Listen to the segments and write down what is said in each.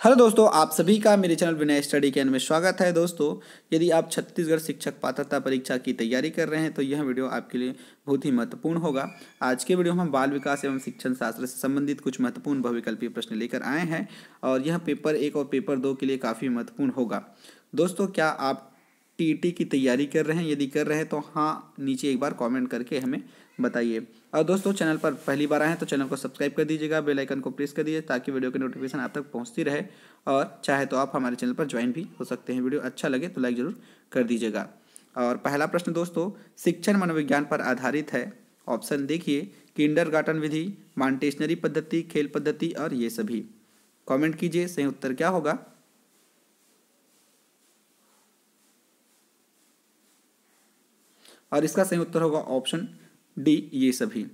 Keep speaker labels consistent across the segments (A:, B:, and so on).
A: Hello दोस्तों, आप सभी का मेरे चैनल विनय स्टडी कैन में स्वागत है। दोस्तों, यदि आप छत्तीसगढ़ शिक्षक पात्रता परीक्षा की तैयारी कर रहे हैं तो यह वीडियो आपके लिए बहुत ही महत्वपूर्ण होगा। आज के वीडियो में हम बाल विकास एवं शिक्षण शास्त्र से संबंधित कुछ महत्वपूर्ण बहुविकल्पीय प्रश्न लेकर आए हैं और यह पेपर एक और पेपर दो के लिए काफ़ी महत्वपूर्ण होगा। दोस्तों, क्या आप टी की तैयारी कर रहे हैं, यदि कर रहे हैं तो हाँ नीचे एक बार कमेंट करके हमें बताइए। और दोस्तों चैनल पर पहली बार आए हैं तो चैनल को सब्सक्राइब कर दीजिएगा बेल आइकन को प्रेस कर दीजिए ताकि वीडियो की नोटिफिकेशन आप तक पहुँचती रहे। और चाहे तो आप हमारे चैनल पर ज्वाइन भी हो सकते हैं। वीडियो अच्छा लगे तो लाइक ज़रूर कर दीजिएगा। और पहला प्रश्न दोस्तों, शिक्षण मनोविज्ञान पर आधारित है। ऑप्शन देखिए किंडर गार्टन विधि मांटेशनरी पद्धति, खेल पद्धति और ये सभी। कमेंट कीजिए, सही उत्तर क्या होगा? और इसका सही उत्तर होगा ऑप्शन डी, ये सभी।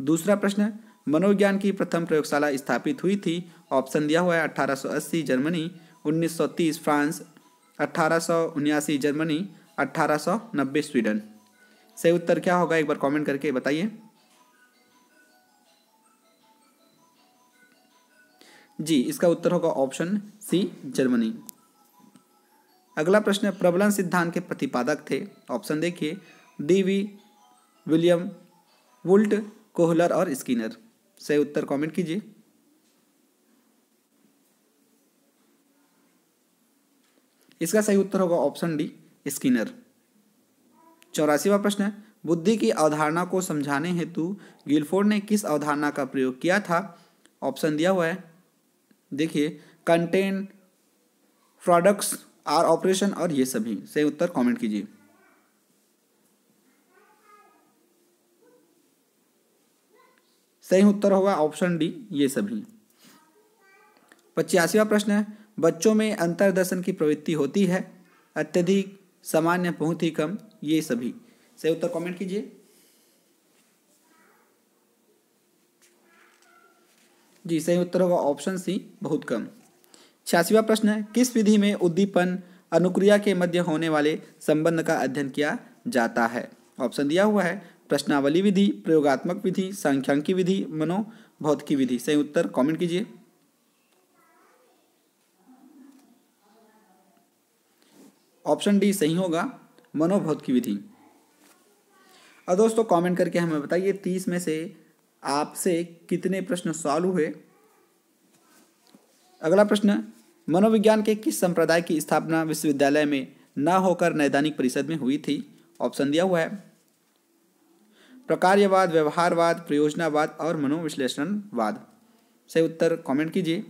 A: दूसरा प्रश्न, मनोविज्ञान की प्रथम प्रयोगशाला स्थापित हुई थी, ऑप्शन दिया हुआ है 1880 जर्मनी 1930 फ्रांस, अठारह जर्मनी 1890 स्वीडन। सही उत्तर क्या होगा? एक बार कमेंट करके बताइए। जी, इसका उत्तर होगा ऑप्शन सी, जर्मनी। अगला प्रश्न, प्रबलन सिद्धांत के प्रतिपादक थे। ऑप्शन देखिए डी वी, विलियम, वुल्ट, कोहलर और स्किनर। सही उत्तर कमेंट कीजिए। इसका सही उत्तर होगा ऑप्शन डी स्किनर। चौरासीवा प्रश्न बुद्धि की अवधारणा को समझाने हेतु गिलफोर्ड ने किस अवधारणा का प्रयोग किया था? ऑप्शन दिया हुआ है। देखिए कंटेंट प्रोडक्ट्स आर ऑपरेशन और ये सभी। सही उत्तर कमेंट कीजिए। सही उत्तर होगा ऑप्शन डी, ये सभी। पचासीवा प्रश्न है, बच्चों में अंतरदर्शन की प्रवृत्ति होती है, अत्यधिक, सामान्य, बहुत ही कम, ये सभी। सही उत्तर कमेंट कीजिए। जी, सही उत्तर होगा ऑप्शन सी, बहुत कम। छियासीवा प्रश्न है, किस विधि में उद्दीपन, अनुक्रिया के मध्य होने वाले संबंध का अध्ययन किया जाता है? ऑप्शन दिया हुआ है प्रश्नावली विधि, प्रयोगात्मक विधि, सांख्यांकी विधि मनोभौतिकी विधि। सही उत्तर कमेंट कीजिए। ऑप्शन डी सही होगा मनोभौतिकी विधि। और दोस्तों कमेंट करके हमें बताइए, तीस में से आपसे कितने प्रश्न सॉल्व हुए? अगला प्रश्न, मनोविज्ञान के किस संप्रदाय की स्थापना विश्वविद्यालय में न होकर नैदानिक परिषद में हुई थी? ऑप्शन दिया हुआ है। प्रकार्यवाद, व्यवहारवाद, प्रयोजनावाद और मनोविश्लेषणवाद। सही उत्तर कमेंट कीजिए।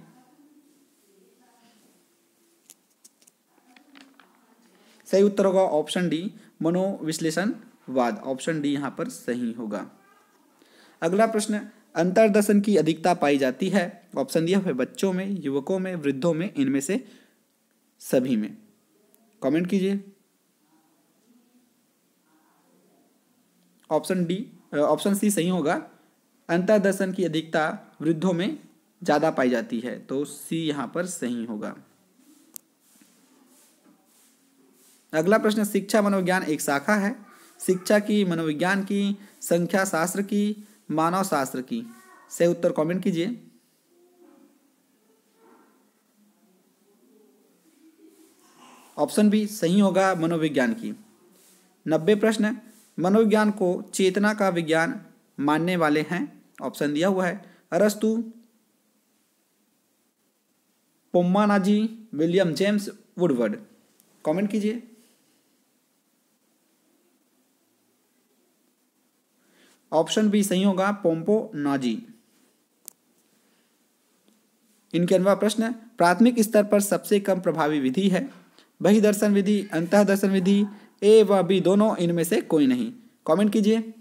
A: सही उत्तर होगा ऑप्शन डी मनोविश्लेषणवाद। ऑप्शन डी यहाँ पर सही होगा। अगला प्रश्न, अंतरदर्शन की अधिकता पाई जाती है। ऑप्शन दिया है बच्चों में, युवकों में, वृद्धों में, इनमें से सभी में। कमेंट कीजिए। ऑप्शन डी ऑप्शन सी सही होगा। अंतरदर्शन की अधिकता वृद्धों में ज़्यादा पाई जाती है तो सी यहाँ पर सही होगा। अगला प्रश्न, शिक्षा मनोविज्ञान एक शाखा है। शिक्षा की, मनोविज्ञान की संख्या शास्त्र की मानव शास्त्र की। सही उत्तर कमेंट कीजिए। ऑप्शन बी सही होगा मनोविज्ञान की। नब्बे प्रश्न मनोविज्ञान को चेतना का विज्ञान मानने वाले हैं। ऑप्शन दिया हुआ है। अरस्तु Pomponazzi, William James Woodward. Comment कीजिए। ऑप्शन बी सही होगा पोम्पो नाजी इनके अनवा प्रश्न, प्राथमिक स्तर पर सबसे कम प्रभावी विधि है। बहिदर्शन विधि अंतः दर्शन विधि ए व बी दोनों इनमें से कोई नहीं। कमेंट कीजिए।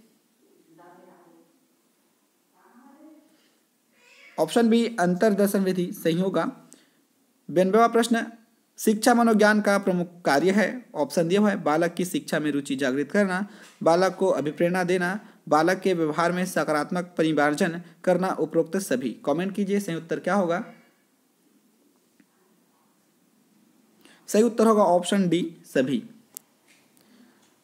A: ऑप्शन बी अंतरदर्शन विधि, सही होगा। बेनबेवा प्रश्न, शिक्षा मनोज्ञान का प्रमुख कार्य है। ऑप्शन दिया हुआ है, बालक की शिक्षा में रुचि जागृत करना, बालक को अभिप्रेरणा देना, बालक के व्यवहार में सकारात्मक परिवार्जन करना उपरोक्त सभी। कमेंट कीजिए, सही उत्तर क्या होगा? सही उत्तर होगा ऑप्शन डी सभी।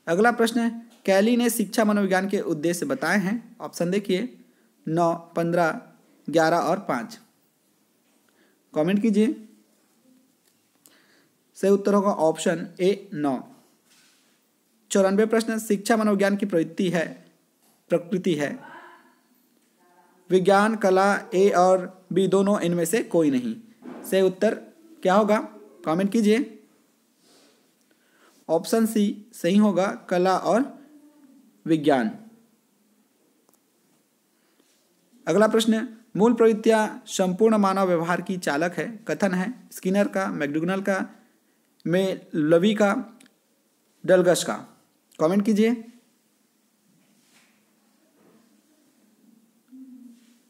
A: अगला प्रश्न है, कैली ने शिक्षा मनोविज्ञान के उद्देश्य बताए हैं? ऑप्शन देखिए, नौ, पंद्रह, ग्यारह और पाँच। कमेंट कीजिए। सही उत्तर होगा ऑप्शन ए, नौ। चौरानवे प्रश्न, शिक्षा मनोविज्ञान की प्रवृत्ति है, प्रकृति है। विज्ञान, कला, ए और बी दोनों इनमें से कोई नहीं। सही उत्तर क्या होगा? कमेंट कीजिए। ऑप्शन सी सही होगा, कला और विज्ञान। अगला प्रश्न, मूल प्रवृत्तियाँ संपूर्ण मानव व्यवहार की चालक है, कथन है, स्किनर का, मैकडुगनल का में लवी का, डलगस का। कमेंट कीजिए।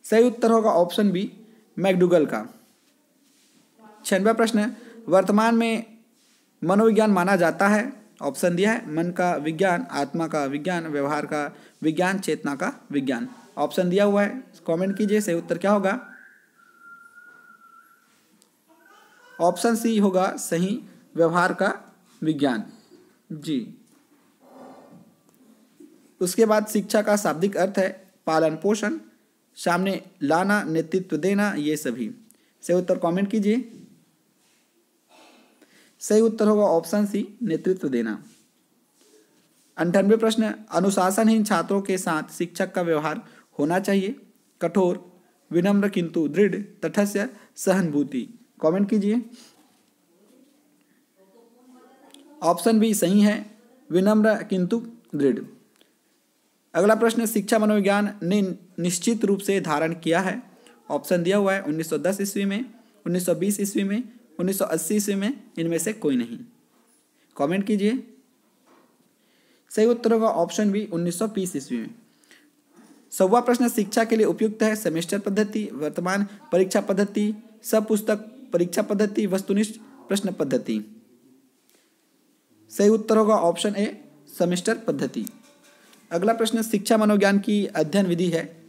A: सही उत्तर होगा ऑप्शन बी मैकडुगल का। छियानवे प्रश्न, वर्तमान में मनोविज्ञान माना जाता है। ऑप्शन दिया है, मन का विज्ञान, आत्मा का विज्ञान, व्यवहार का विज्ञान, चेतना का विज्ञान। ऑप्शन दिया हुआ है कमेंट कीजिए, सही उत्तर क्या होगा? ऑप्शन सी होगा, सही व्यवहार का विज्ञान। जी। उसके बाद शिक्षा का शाब्दिक अर्थ है, पालन पोषण, सामने लाना, नेतृत्व देना, ये सभी। सही उत्तर कमेंट कीजिए। सही उत्तर होगा ऑप्शन सी, नेतृत्व देना। अंठानवे प्रश्न, अनुशासनहीन छात्रों के साथ शिक्षक का व्यवहार होना चाहिए। कठोर, विनम्र किंतु दृढ़ तटस्य सहानुभूति। कमेंट कीजिए। ऑप्शन बी सही है, विनम्र किंतु दृढ़। अगला प्रश्न, शिक्षा मनोविज्ञान ने निश्चित रूप से धारण किया है। ऑप्शन दिया हुआ है 1910 ईस्वी में 1920 ईस्वी में 1980 ईस्वी में इनमें से कोई नहीं। कमेंट कीजिए। सही उत्तर होगा ऑप्शन बी 1920 ईस्वी में। सवा प्रश्न शिक्षा के लिए उपयुक्त है सेमेस्टर पद्धति, वर्तमान परीक्षा पद्धति सब पुस्तक परीक्षा पद्धति, वस्तुनिष्ठ प्रश्न पद्धति। सही उत्तर होगा ऑप्शन ए, सेमेस्टर पद्धति। अगला प्रश्न शिक्षा मनोज्ञान की अध्ययन विधि है।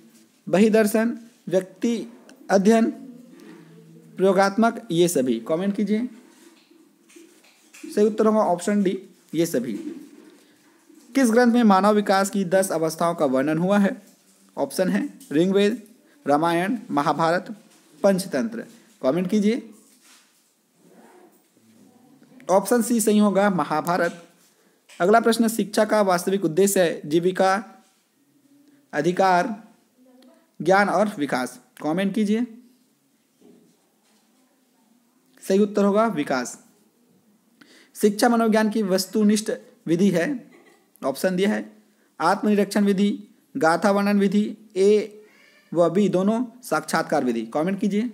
A: बहिदर्शन, व्यक्ति अध्ययन प्रयोगात्मक, ये सभी। कमेंट कीजिए। सही उत्तर होगा ऑप्शन डी ये सभी। किस ग्रंथ में मानव विकास की दस अवस्थाओं का वर्णन हुआ है? ऑप्शन है, ऋग्वेद, रामायण, महाभारत, पंचतंत्र। कमेंट कीजिए। ऑप्शन सी सही होगा, महाभारत। अगला प्रश्न, शिक्षा का वास्तविक उद्देश्य है, जीविका, अधिकार, ज्ञान और विकास। कमेंट कीजिए। सही उत्तर होगा विकास। शिक्षा मनोविज्ञान की वस्तुनिष्ठ विधि है, ऑप्शन दिया है। आत्मनिरीक्षण विधि, गाथा वर्णन विधि, ए व बी दोनों साक्षात्कार विधि। कमेंट कीजिए।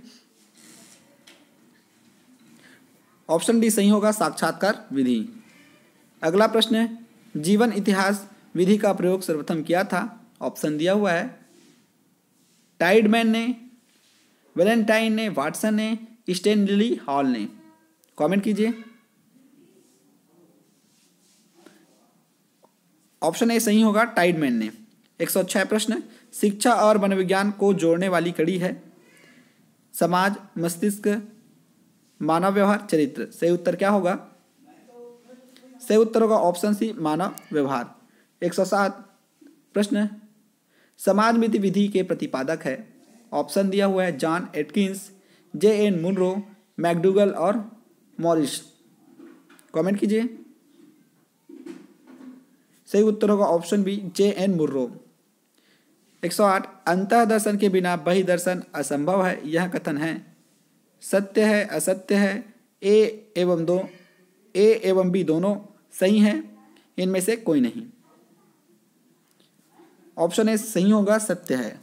A: ऑप्शन डी सही होगा, साक्षात्कार विधि। अगला प्रश्न है, जीवन इतिहास विधि का प्रयोग सर्वप्रथम किया था? ऑप्शन दिया हुआ है। टाइडमैन ने, वेलेंटाइन ने, वाटसन ने स्टेनली हॉल ने कमेंट कीजिए। ऑप्शन ए सही होगा टाइडमैन ने। एक सौ छह प्रश्न। शिक्षा और मनोविज्ञान को जोड़ने वाली कड़ी है। समाज, मस्तिष्क, मानव व्यवहार, चरित्र। सही उत्तर क्या होगा? सही उत्तर होगा ऑप्शन सी, मानव व्यवहार। एक सौ सात प्रश्न। समाज मिति विधि के प्रतिपादक है। ऑप्शन दिया हुआ है John Atkins. J N Munro, McDougall और मॉरिस। कमेंट कीजिए। सही उत्तर होगा option B J N Munro 108 अंतः दर्शन के बिना बही दर्शन असंभव है, यह कथन है। सत्य है, असत्य है, ए एवं दो, ए एवं बी दोनों सही हैं, इनमें से कोई नहीं। ऑप्शन ए, सही होगा, सत्य है।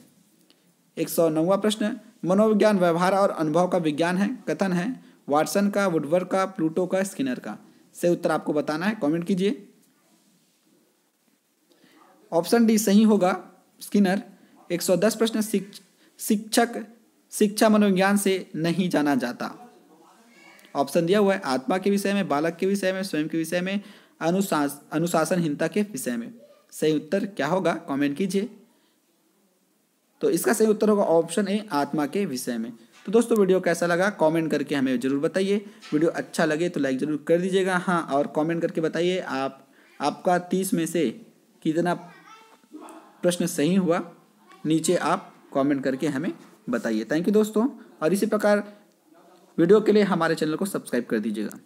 A: एक सौ नौवा प्रश्न मनोविज्ञान, व्यवहार और अनुभव का विज्ञान है, कथन है, वाटसन का वुडवर्क का, प्लूटो का, स्किनर का। सही उत्तर आपको बताना है कमेंट कीजिए। ऑप्शन डी सही होगा, स्किनर। 110 प्रश्न शिक्षक, शिक्षा मनोविज्ञान से नहीं जाना जाता। ऑप्शन दिया हुआ है, आत्मा के विषय में, बालक के विषय में, स्वयं के विषय में अनुशास अनुशासनहीनता के विषय में। सही उत्तर क्या होगा कमेंट कीजिए। तो इसका सही उत्तर होगा ऑप्शन ए, आत्मा के विषय में। तो दोस्तों, वीडियो कैसा लगा? कमेंट करके हमें ज़रूर बताइए। वीडियो अच्छा लगे तो लाइक ज़रूर कर दीजिएगा। हाँ और कमेंट करके बताइए आप, आपका तीस में से कितना प्रश्न सही हुआ? नीचे आप कमेंट करके हमें बताइए। थैंक यू दोस्तों, और इसी प्रकार वीडियो के लिए हमारे चैनल को सब्सक्राइब कर दीजिएगा।